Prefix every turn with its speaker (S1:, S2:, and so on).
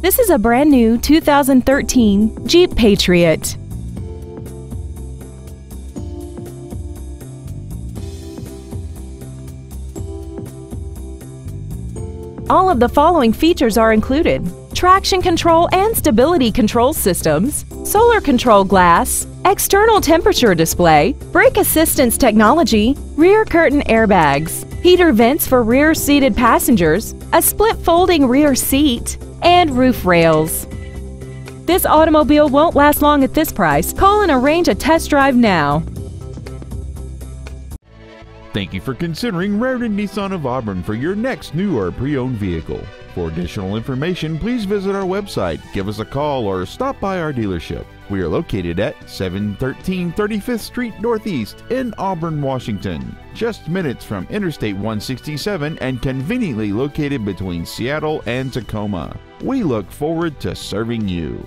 S1: This is a brand new 2013 Jeep Patriot. All of the following features are included. Traction control and stability control systems, solar control glass, external temperature display, brake assistance technology, rear curtain airbags, heater vents for rear seated passengers, a split folding rear seat, and roof rails. This automobile won't last long at this price. Call and arrange a test drive now.
S2: Thank you for considering Rairdon Nissan of Auburn for your next new or pre-owned vehicle. For additional information, please visit our website, give us a call, or stop by our dealership. We are located at 713 35th Street Northeast in Auburn, Washington, just minutes from Interstate 167 and conveniently located between Seattle and Tacoma. We look forward to serving you.